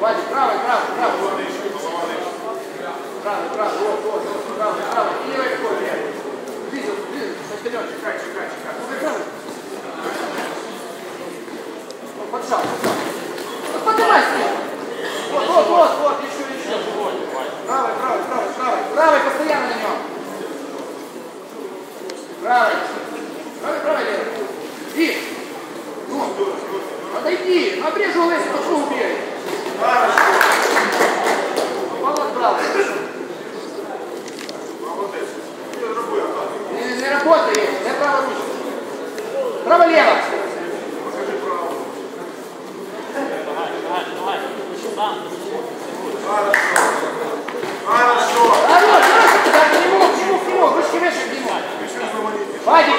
Вадик, правой, правой, правой. Правый, правый, вот, вот, вот, правый, правый. И левой рукой, левой. Ближе, ближе, вперед, чекай, чекай, чекай. Ну, правый. Поджал, поджал. Ну, поднимайся. Вот, вот, вот, вот, еще, еще. Правый, правый, правый, правый. Правый, постоянно на нем. Правый. Правый, правый, левый. И. Ну, отойди. Обрежу пошел убей. Обрезай за, крути за руку. Вот хорошо. Молодец. Руки выше. Да, да, да. Да. А ты мешай! Ну ты спишь!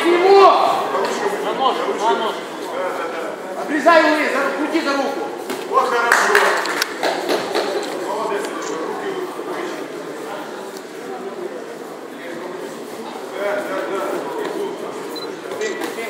Один, два. Руки выше. Вот, На нем нависай, нависай, вот и вы. Развивал. Правый, правый, правый.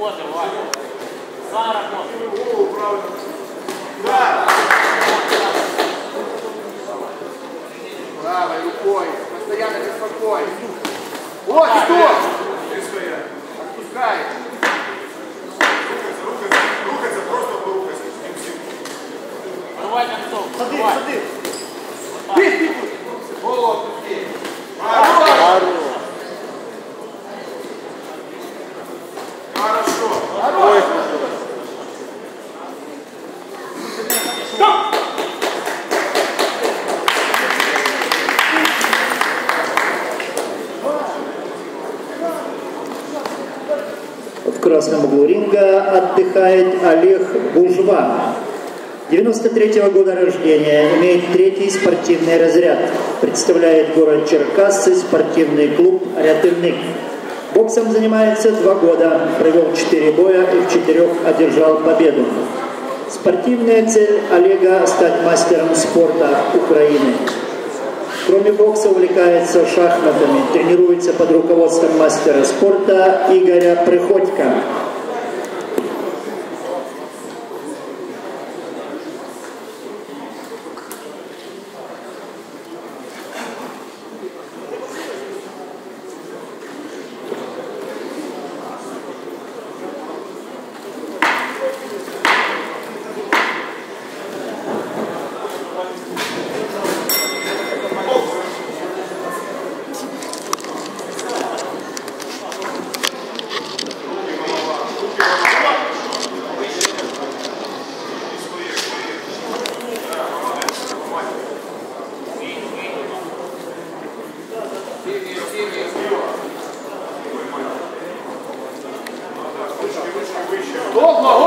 Работай, Ваня. Сам работай. Голову правильно. Да. Беспокой. Вот, стоять. Отпускай. Рукаться, просто сил. Порвай концов. Сады, сады. Ты, ты, Голову отпусти. Хорошо. Хорош. В красном углу ринга отдыхает Олег Бужва. 93 года рождения, имеет третий спортивный разряд. Представляет город Черкассы, спортивный клуб «Рятыльник». Боксом занимается два года, провел четыре боя и в четырех одержал победу. Спортивная цель Олега – стать мастером спорта Украины. Кроме бокса увлекается шахматами, тренируется под руководством мастера спорта Игоря Приходько. Allah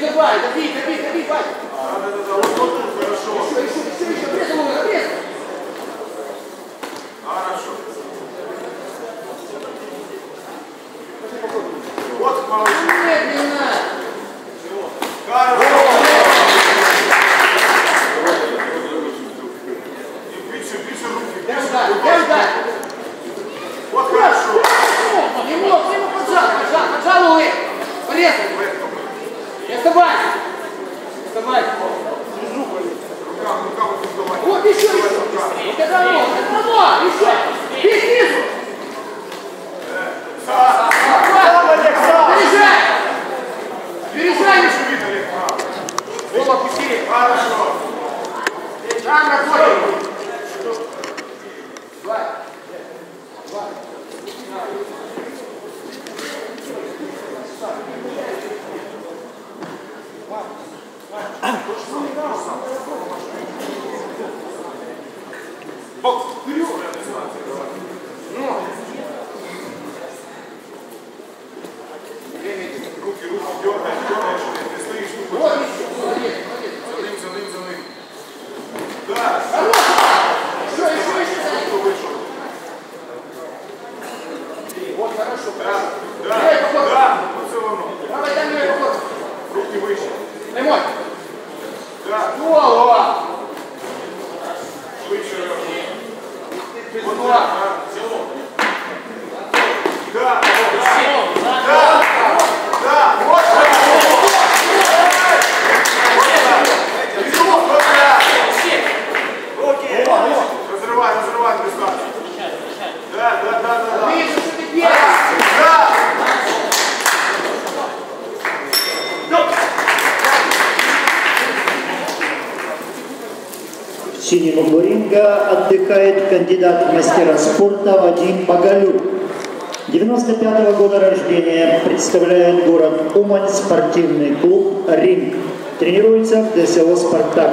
давай, дави, дави, дави, Вадик. Да, да, да, да. Вот тут хорошо. Еще, еще, еще, еще, обрезал его, обрезал. Хорошо. Вот молодец. Медленно. Хорошо. И выше, выше руки. Дай выше удар, руки. дай удар. Вот хорошо. Не мог, не мог, поджал, поджал, поджал Отрезай. Не оставайся. Оставайся. Руками, руками создавай. Вот еще, еще. Вот это оно, это оно. Еще. Бей снизу. Переезжай. Переезжай еще. Видно, Олег, право. Голову опусти. Хорошо. Там работай. Давай. Бокс. Вперед. Руки, руки дергаешь, дергаешь, ты стоишь, ты Вот еще. Молодец, молодец. За ним, за ним, за ним. Да, Еще, еще, еще. кто вышел. Вот, хорошо. Да, Дай, да, поход. да, но все равно. Давай, дай мне поход. Руки выше. Прямой. Да, Голова. выше. Без Вот угла. так, да. Да, да, да, да, вот так. Вот так. Разрывай, разрывай дистанцию. Да, да, да, да, да. Вижу, что ты делаешь. Да. Углу ринга отдыхает кандидат в мастера спорта Вадим Боголюб. 95 года рождения, представляет город Умань спортивный клуб «Ринг». Тренируется в ДСО «Спартак».